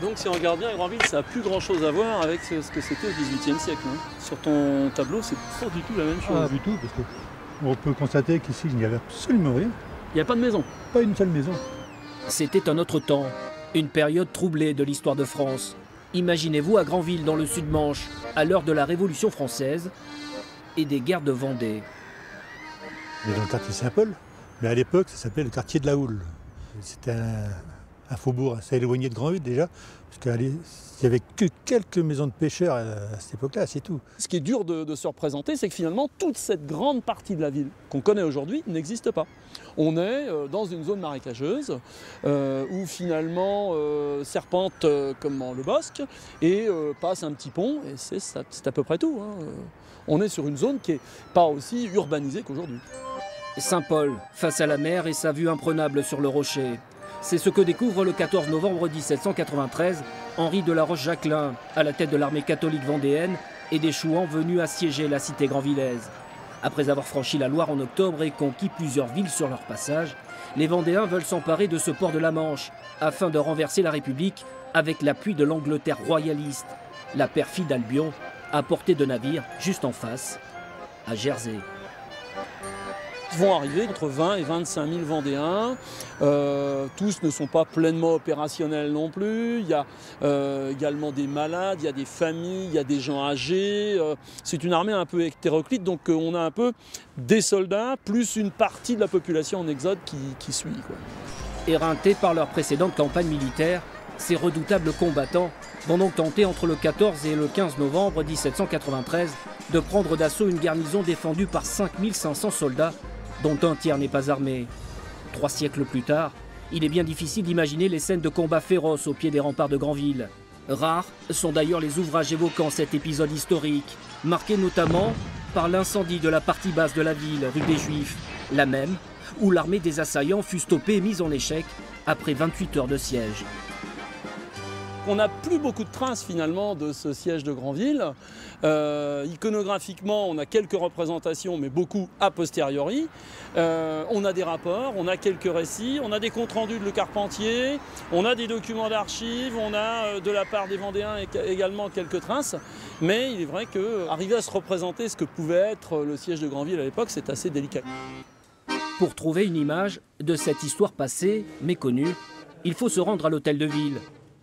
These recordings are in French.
Donc si on regarde bien, Grandville, ça n'a plus grand-chose à voir avec ce, ce que c'était au XVIIIe siècle. hein. Sur ton tableau, c'est pas du tout la même chose. Pas du tout, parce qu'on peut constater qu'ici, il n'y avait absolument rien. Il n'y a pas de maison. Pas une seule maison. C'était un autre temps, une période troublée de l'histoire de France. Imaginez-vous à Granville, dans le Sud-Manche, à l'heure de la Révolution française et des guerres de Vendée. On est dans le quartier Saint-Paul, mais à l'époque, ça s'appelait le quartier de la Houle. C'était un, un faubourg assez éloigné de Grandville déjà, parce qu'il n'y avait que quelques maisons de pêcheurs à, à cette époque-là, c'est tout. Ce qui est dur de, de se représenter, c'est que finalement, toute cette grande partie de la ville qu'on connaît aujourd'hui n'existe pas. On est euh, dans une zone marécageuse euh, où finalement euh, serpente euh, comment, le bosque et euh, passe un petit pont et c'est ça- c'est à peu près tout. hein. Euh, On est sur une zone qui n'est pas aussi urbanisée qu'aujourd'hui. Saint-Paul, face à la mer et sa vue imprenable sur le rocher. C'est ce que découvre le 14 novembre 1793 Henri de la Roche-Jacquelin, à la tête de l'armée catholique vendéenne et des Chouans venus assiéger la cité grandvillaise. Après avoir franchi la Loire en octobre et conquis plusieurs villes sur leur passage, les Vendéens veulent s'emparer de ce port de la Manche afin de renverser la République avec l'appui de l'Angleterre royaliste. La perfide Albion, à portée de navire, juste en face, à Jersey. Vont arriver entre 20 et 25 000 Vendéens. Euh, tous ne sont pas pleinement opérationnels non plus. Il y a euh, également des malades, il y a des familles, il y a des gens âgés. Euh, c'est une armée un peu hétéroclite, donc on a un peu des soldats plus une partie de la population en exode qui, qui suit. quoi. Éreintés par leur précédente campagne militaire, ces redoutables combattants vont donc tenter entre le 14 et le 15 novembre 1793 de prendre d'assaut une garnison défendue par 5500 soldats, dont un tiers n'est pas armé. Trois siècles plus tard, il est bien difficile d'imaginer les scènes de combats féroces au pied des remparts de Granville. Rares sont d'ailleurs les ouvrages évoquant cet épisode historique, marqué notamment par l'incendie de la partie basse de la ville, rue des Juifs, la même où l'armée des assaillants fut stoppée et mise en échec après 28 heures de siège. On n'a plus beaucoup de traces finalement de ce siège de Granville. Euh, iconographiquement, on a quelques représentations, mais beaucoup a posteriori. Euh, on a des rapports, on a quelques récits, on a des comptes rendus de Le Carpentier, on a des documents d'archives, on a euh, de la part des Vendéens ég- également quelques traces. Mais il est vrai qu'arriver à se représenter ce que pouvait être le siège de Granville à l'époque, c'est assez délicat. Pour trouver une image de cette histoire passée, méconnue, il faut se rendre à l'hôtel de ville.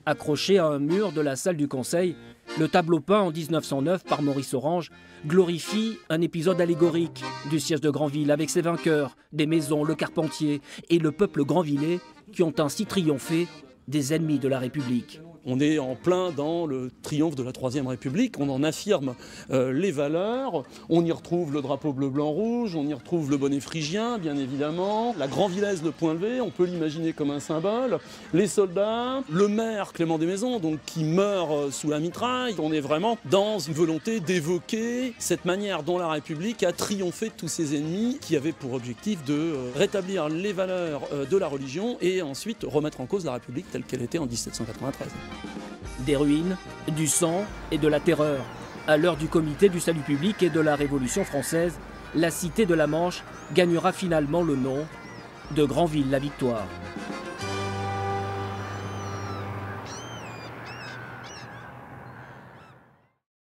Accroché à un mur de la salle du conseil, le tableau peint en 1909 par Maurice Orange glorifie un épisode allégorique du siège de Granville avec ses vainqueurs, des maisons, le carpentier et le peuple grandvillais qui ont ainsi triomphé des ennemis de la République. On est en plein dans le triomphe de la Troisième République, on en affirme euh, les valeurs, on y retrouve le drapeau bleu-blanc-rouge, on y retrouve le bonnet phrygien, bien évidemment, la Grand-Villaise, le point levé, on peut l'imaginer comme un symbole, les soldats, le maire Clément Desmaisons, qui meurt euh, sous la mitraille, on est vraiment dans une volonté d'évoquer cette manière dont la République a triomphé de tous ses ennemis, qui avaient pour objectif de euh, rétablir les valeurs de la religion et ensuite remettre en cause la République telle qu'elle était en 1793. Des ruines, du sang et de la terreur. À l'heure du comité du salut public et de la Révolution française, la cité de la Manche gagnera finalement le nom de Granville-la-Victoire.